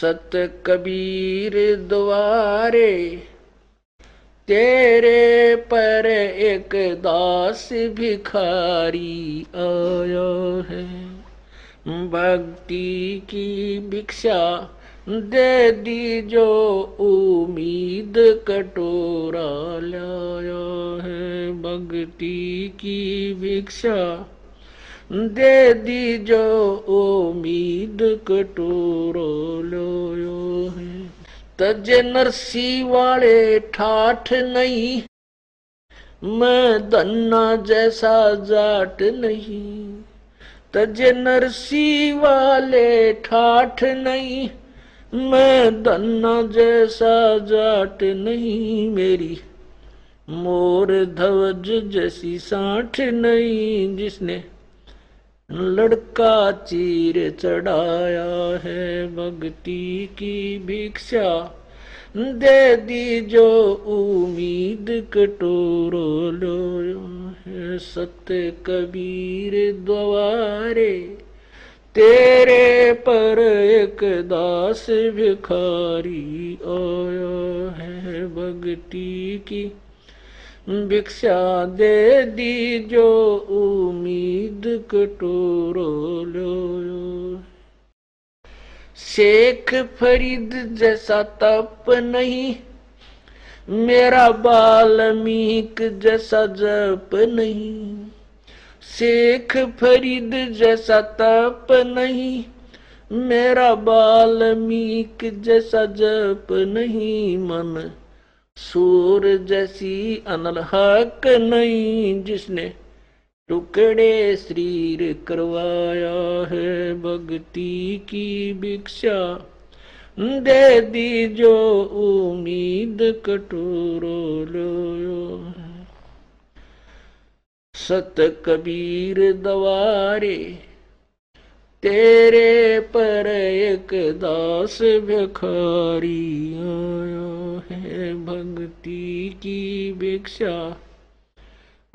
सत कबीर द्वारे, तेरे पर एक दास भिखारी आया है। भक्ति की भिक्षा दे दी जो उम्मीद कटोरा लाया है। भक्ति की भिक्षा दे दी जो उम्मीद कटोरो तज नरसी वाले ठाठ नहीं, मैं धन्ना जैसा जाट नहीं। तजे नरसी वाले ठाठ नहीं, मैं धन्ना जैसा जाट नहीं। मेरी मोर धवज जैसी साठ नहीं जिसने लड़का चीर चढ़ाया है भक्ति की भिक्षा। दे दी जो उम्मीद कटोरो लो है सत्य कबीर द्वारे। तेरे पर एक दास भिखारी आया है भक्ति की भिक्षा दे दी जो उम्मीद कटोरो लो शेख फरीद जैसा तप नहीं, मेरा बाल्मीक जैसा जप नहीं। शेख फरीद जैसा तप नहीं, मेरा बाल्मीक जैसा जप नहीं, मन सूर जैसी अनल हक नहीं जिसने टुकड़े शरीर करवाया है। भक्ति की भिक्षा दे दी जो उम्मीद कटोरो लो। सत कबीर दवारे तेरे पर एक दास भिखारी आया है, भक्ति की भिक्षा।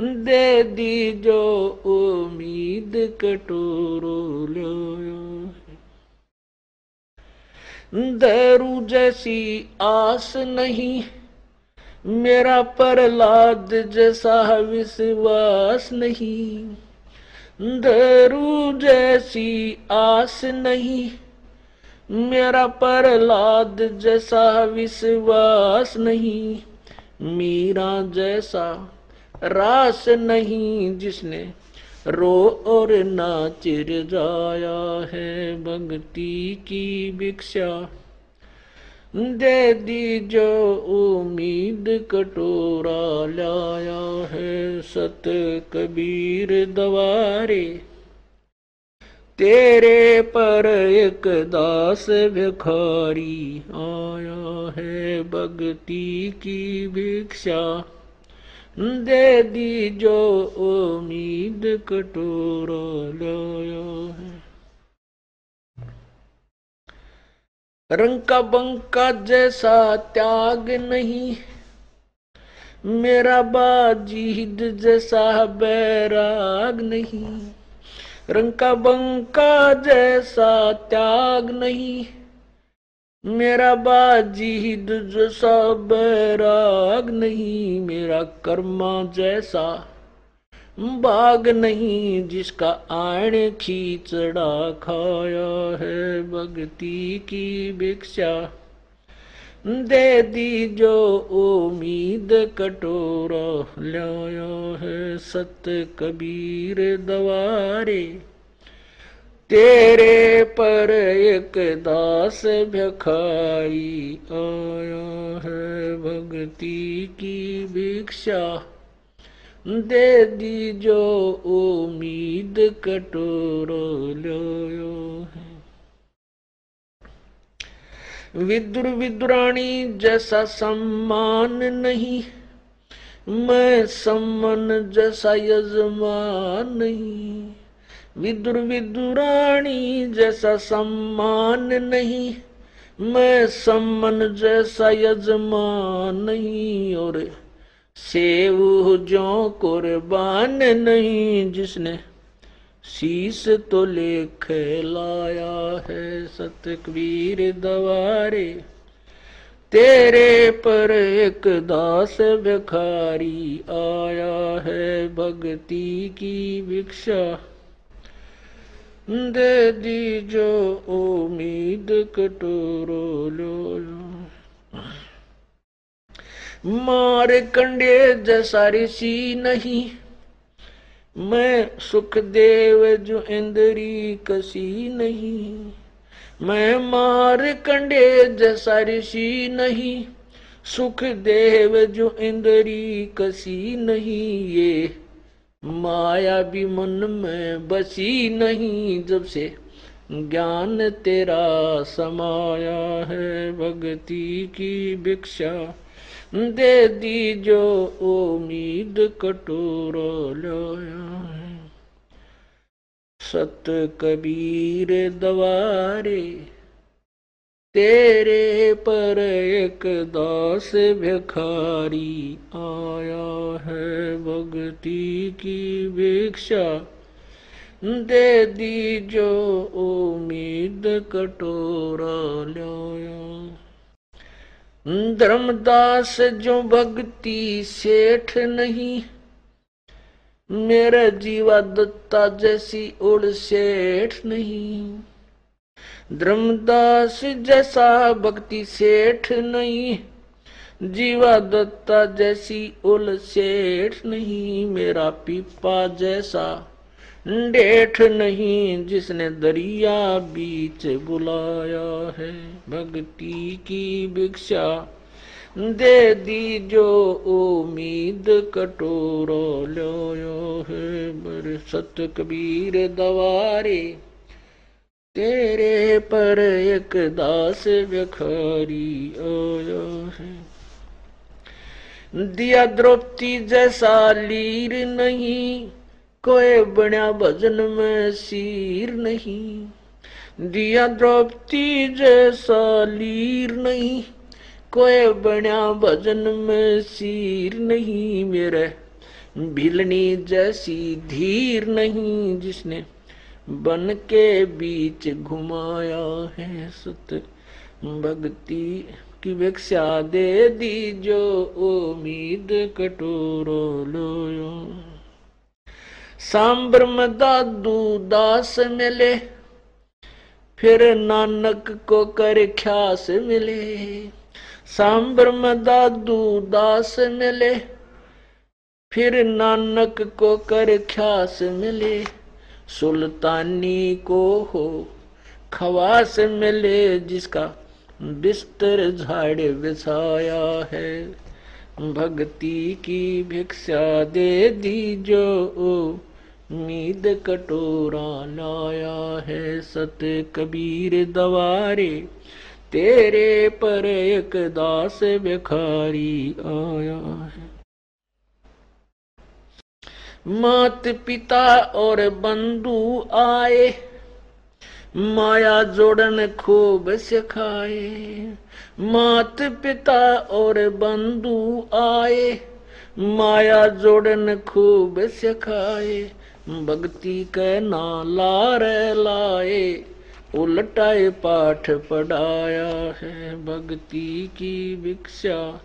दे दी जो उम्मीद कटोरो लो दरू जैसी आस नहीं, मेरा प्रहलाद जैसा विश्वास नहीं। दरू जैसी आस नहीं, मेरा प्रहलाद जैसा विश्वास नहीं, मीरा जैसा रास नहीं जिसने रो और नाचिर जाया है, भक्ति की भिक्षा। दे दी जो उम्मीद कटोरा लाया है सत कबीर दवारे। तेरे पर एक दास भिखारी आया है भक्ति की भिक्षा। दे दी जो उम्मीद कटोरा लाया है रंग का बंका जैसा त्याग नहीं, मेरा बाजीद जैसा बैराग नहीं रंग का बंका जैसा त्याग नहीं, मेरा बाजीद जैसा बैराग नहीं, मेरा कर्मा जैसा बाग नहीं जिसका आण खींचड़ा खाया है भक्ति की भिक्षा। दे दी जो उम्मीद कटोरा लाया है सत कबीर दवारे। तेरे पर एक दास भखाई आया है भक्ति की भिक्षा। दे दी जो उम्मीद कटोरो लो है। विदुर विदुराणी जैसा सम्मान नहीं, मैं सम्मान जैसा यजमान नहीं। विदुर विदुराणी जैसा सम्मान नहीं, मैं सम्मान जैसा यजमान नहीं, और सेव जो कुर्बान नहीं, जिसने शीस तो लेख लाया है सतकबीर दवारे। तेरे पर एक दास भिखारी आया है भक्ति की भिक्षा। दे दी जो उम्मीद कटोरो लो। मार कंडे जैसा ऋषि नहीं। मैं सुखदेव जो इंद्री कसी नहीं। मैं मार कंडे जैसा ऋषि नहीं। सुखदेव जो इंद्री कसी नहीं। ये माया भी मन में बसी नहीं। जब से ज्ञान तेरा समाया है, भक्ति की भिक्षा। दे दी जो उम्मीद कटोरो लोया सत कबीर दवारे, तेरे पर एक दास भिखारी आया है भक्ति की भिक्षा। दे दी जो उम्मीद कटोरा लोया धर्मदास जो भक्ति सेठ नहीं, मेरा जीवा दत्ता जैसी उड़ सेठ नहीं। धर्मदास जैसा भक्ति सेठ नहीं जीवा दत्ता जैसी उल सेठ नहीं, मेरा पीपा जैसा डेठ नहीं जिसने दरिया बीच बुलाया है। भक्ति की भिक्षा दे दी जो उम्मीद कटोरो लो है। बर सत कबीर दवारे तेरे पर एक दास व्यखारी आया है। दिया द्रौपदी जैसा लीर नहीं कोई बण्या भजन में सीर नहीं, दिया द्रौपदी जैसा लीर नहीं, कोई बण्या भजन में सीर नहीं मेरे भिलनी जैसी धीर नहीं जिसने बन के बीच घुमाया है सुत, भक्ति की भिक्षा दे दी जो उम्मीद कटोरो लोयो। सांब्रम दादू दास मिले, फिर नानक को कर ख्यास मिले। सांब्रम दादू दास मिले, फिर नानक को कर ख्यास मिले। सुल्तानी को हो खवास मिले, जिसका बिस्तर झाड़ बिछाया है। भक्ति की भिक्षा दे दी मीद कटोरा लाया है सत कबीर दवारे। तेरे पर एक दास भिखारी आया है। मात पिता और बंधु आए, माया जोड़न खूब सिखाए। मात पिता और बंधु आए, माया जोड़न खूब सिखाए। भक्ति के ना लार लाए, उलटाए पाठ पढ़ाया है। भक्ति की भिक्षा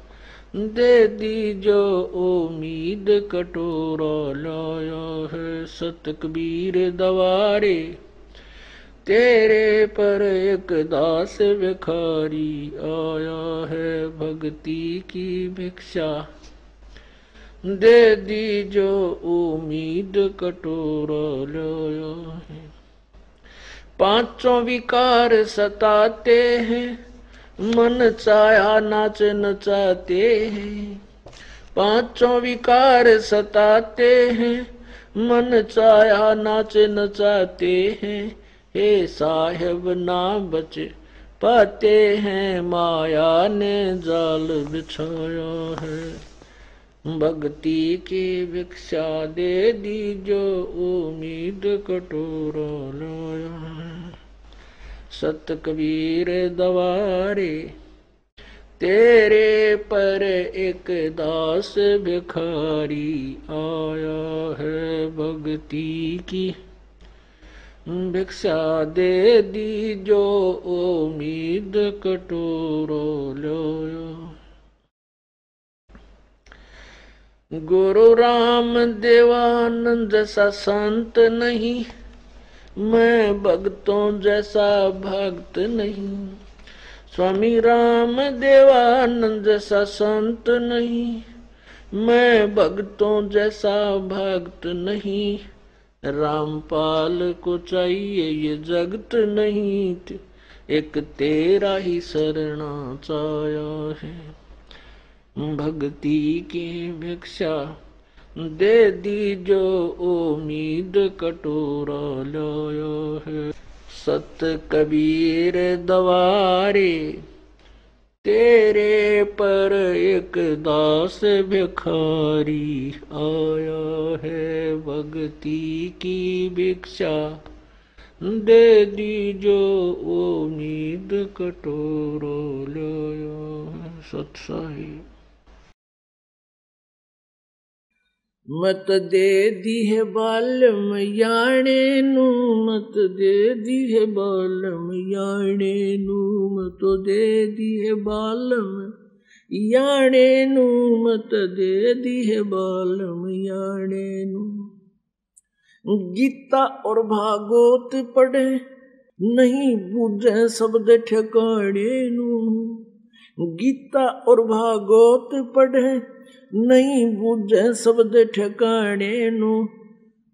दे दी जो उम्मीद कटोरा लाया है। सत कबीर दवारे, तेरे पर एक दास भिखारी आया है। भक्ति की भिक्षा दे दी जो उम्मीद कटोर लो है पाँचों विकार सताते हैं, मन चाया नाच नचाते हैं। पाँचों विकार सताते हैं, मन चाया नाच नचाते हैं। हे साहेब ना बच पाते हैं, माया ने जाल बिछाया है। भक्ति की भिक्षा दे दी, जो उम्मीद कटोरा सत कबीर दवारे, तेरे पर एक दास भिखारी आया है। भक्ति की भिक्षा दे दी, जो उम्मीद कटोरो लो गुरु राम देवानंद जैसा संत नहीं, मैं भक्तों जैसा भक्त नहीं। स्वामी राम देवानंद जैसा संत नहीं, मैं भक्तों जैसा भक्त नहीं। रामपाल को चाहिए ये जगत नहीं, एक तेरा ही शरणा चाया है। भक्ति की भिक्षा दे दी जो उम्मीद कटोरा लाया है। सत कबीर दवारे, तेरे पर एक दास भिखारी आया है। भक्ति की भिक्षा दे दी जो उम्मीद कटोरो लो सत्साही मत दे दी है बालम याणे नू, मत दे दी है बालम याणे नू, मत दे दी है बालम याणे नू, मत दे दी है बालम याणे नू। गीता और भागवत पढ़े, नहीं बूझे शब्द ठिकाने नू। गीता और भागवत पढ़े नहीं बूझे शब्द ठिकाने नु।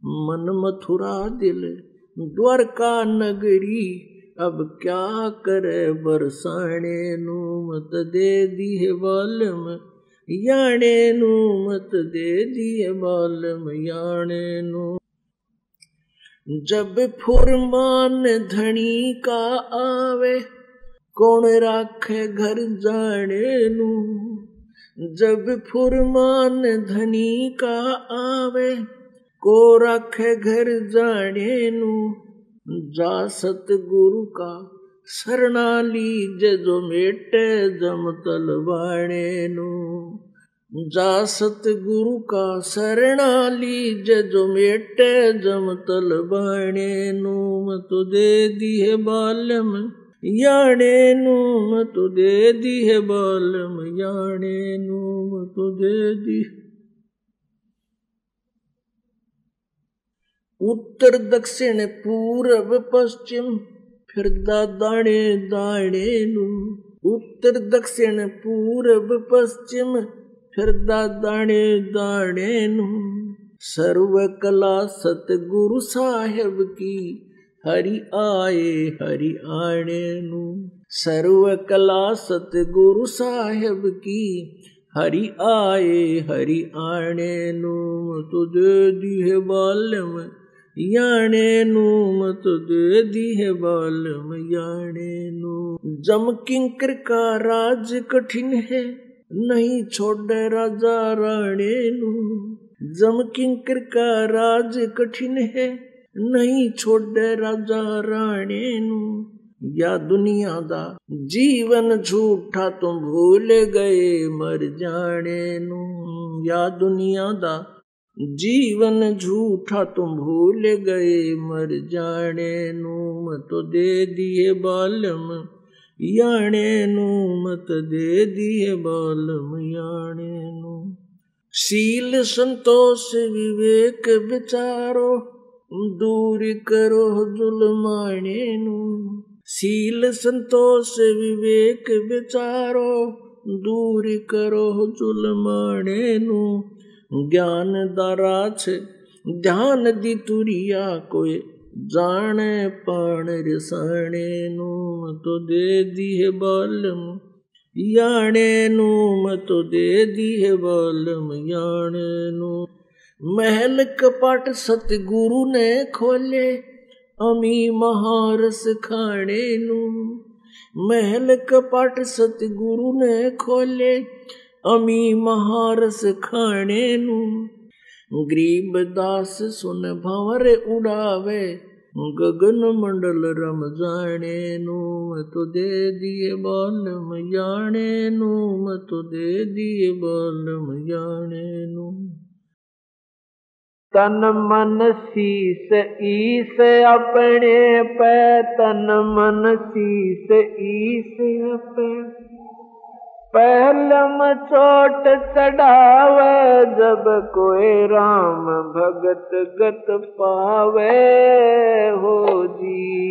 मन मथुरा दिल, द्वारका नगरी, अब क्या करे बरसाने नु मत दे दिए बालम, याने नु मत दे दिए बालम, याने नु। जब फुरमान धनी का आवे, कौन राखे घर जाने नु? जब फुरमान धनी का आवे, को रखे घर जाने नु जा सतगुरु का शरणाली जो मेटे जम तलवाणे नु जा सतगुरु का शरणाली जो मेटे जम तलवाणे नु मत दे दिए बालम याणे नूम तु दे दी है बालम याणे नूम तु दे दी उत्तर दक्षिण पूर्व पश्चिम, फिर दाणे दाणे नु उत्तर दक्षिण पूर्व पश्चिम, फिर दाणे दाणे नु सर्व कला सतगुरु साहेब की हरि आए, हरि आने नु सर्व कला सतगुरु साहेब की, हरि आए, हरि आने नु तुझे दिए बालम याने नु मत दे दिए बालम याने नु जम किंकर का राज कठिन है, नहीं छोड़ राजा राणे नु जम किंकर का राज कठिन है नहीं छोड़ राजा राणे नु या दुनिया दा जीवन झूठा तुम भूल गए मर जाने या दुनिया दा जीवन झूठा तुम भूल गए मर जाने नु मत दे दिए बालम याणे नु मत दे दिए बालम याणे नु संतोष विवेक विचारो। दूर करो जुलमाने सील संतोष विवेक विचारो, दूर करो जुलमाने ज्ञान दाराछ ध्यान दी तुरिया, कोई जाने पाण रिसाणे नु तो दे दिए बालम याणे नु मत दे दिए बालम याणे नु महल कपट सतगुरु ने खोले, अमी महारस खाने नु। महल कपट सतगुरु ने खोले, अमी महारस खाने नु। गरीब दास सुन भंवर उड़ावे, गगन मंडल रम जाने नु। तो दे दिए बालम जाने नु। तो दे दिए बालम जाने नु। तन मन शीस ईस अपने पे, तन मन शीस ईस अपने। पहलम चोट चढ़ावे, जब कोई राम भगत गत पावे। हो जी,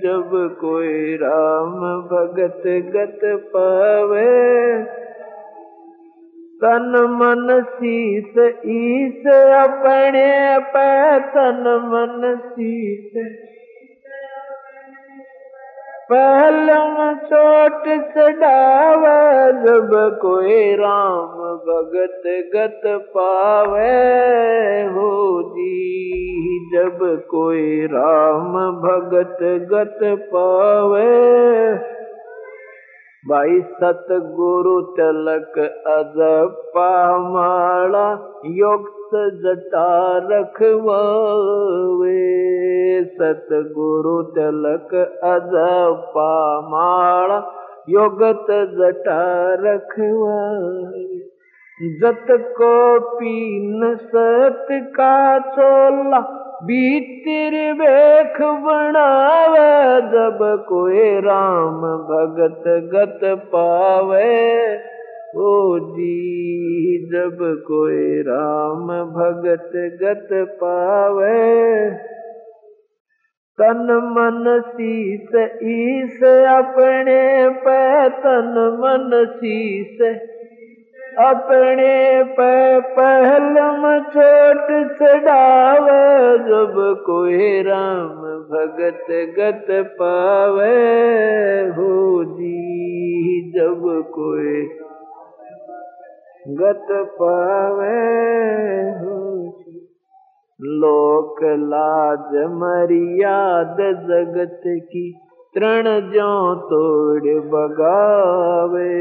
जब कोई राम भगत गत पावे। तन मन शीस ईस अपने पे तन मन शीस पहलम चोट चढ़ावे जब कोई राम भगत गत पावे हो जी। जब कोई राम भगत गत पावे भाई सतगुरु तिलक अज पामाला युक्त जटा रखवावे। सतगुरु तिलक अज पामाला युगत जटा रखवावे। जत को पीन सत का चोला भीतर बेख बनावे, जब कोई राम भगत गत पावे। ओ जी, जब कोई राम भगत गत पावे। तन मन शीस ईस अपने पे, तन मन शीस अपने पे पहलम चोट चढ़ावे, जब कोई राम भगत गत पावे। हो जी, जब कोई गत पावे, हो लोक लाज मरियाद जगत की तृण जो तोड़ बगावे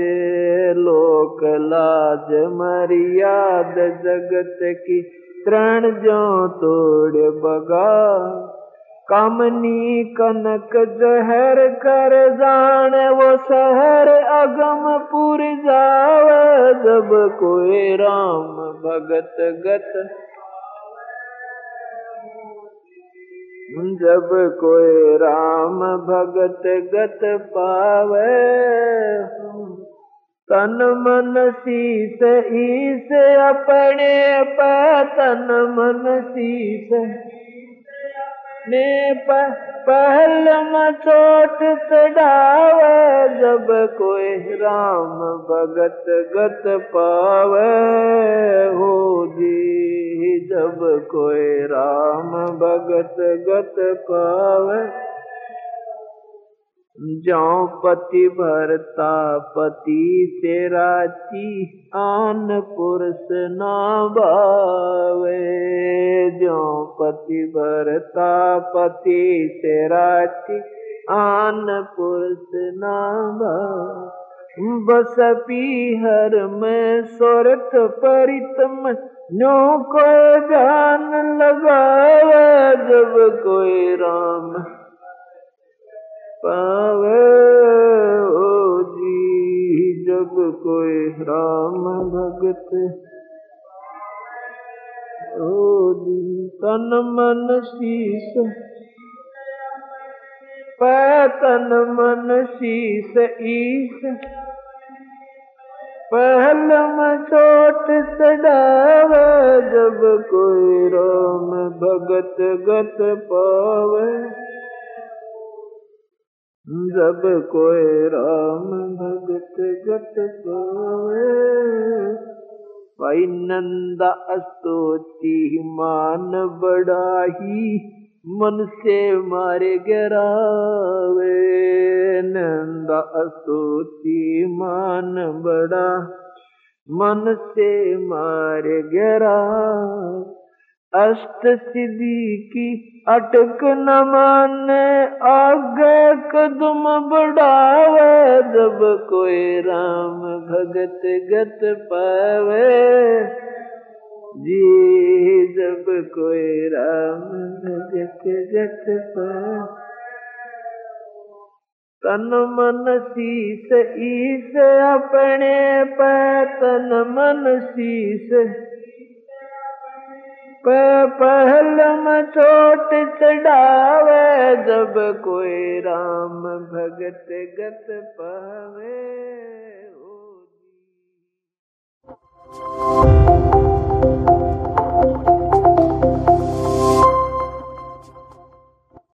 लोक लाज मरियाद जगत की। तृण जो तोड़ बगा कामनी कनक जहर कर जान, वो शहर अगम पुर जावे, जब कोई राम भगत गत जब कोई राम भगत गत पावे, तन मन शीस ईस अपने पे, तन मन शीस ने पहल चोट चढ़ावे, जब कोई राम भगत गत पावे हो जी। जब कोई राम भगत गत पावे जो पति भरता, पति से राची आन पुरुष ना भावे जो पति भरता, पति से राची आन पुरुष ना बस पीहर में सोरठ परितम नो कोई जान लगावे जब कोई राम पावे ओ जी, जब कोई राम भगत ओ जी, तन मन शीस पैतन मन शीस ईस। पहलम चोट चढ़ावे जब कोई राम भगत गत पावे। जब कोई राम भगत गत पावे। भाई नंदा स्तोति मान बड़ाही। मन से मारे गिरावे, नंदा स्तोति मान बड़ा। मन से मारे गिरा, अष्ट सिद्धि की अटक न माने, आगे कदम बढ़ावे, जब कोई राम भगत गत पावे। जी, जब कोई राम जत जत तन मन शीस ईस अपने प, तन मन शीस प। पहल चोट चढ़ावे, जब कोई राम भगत गत पावे। ओ जी।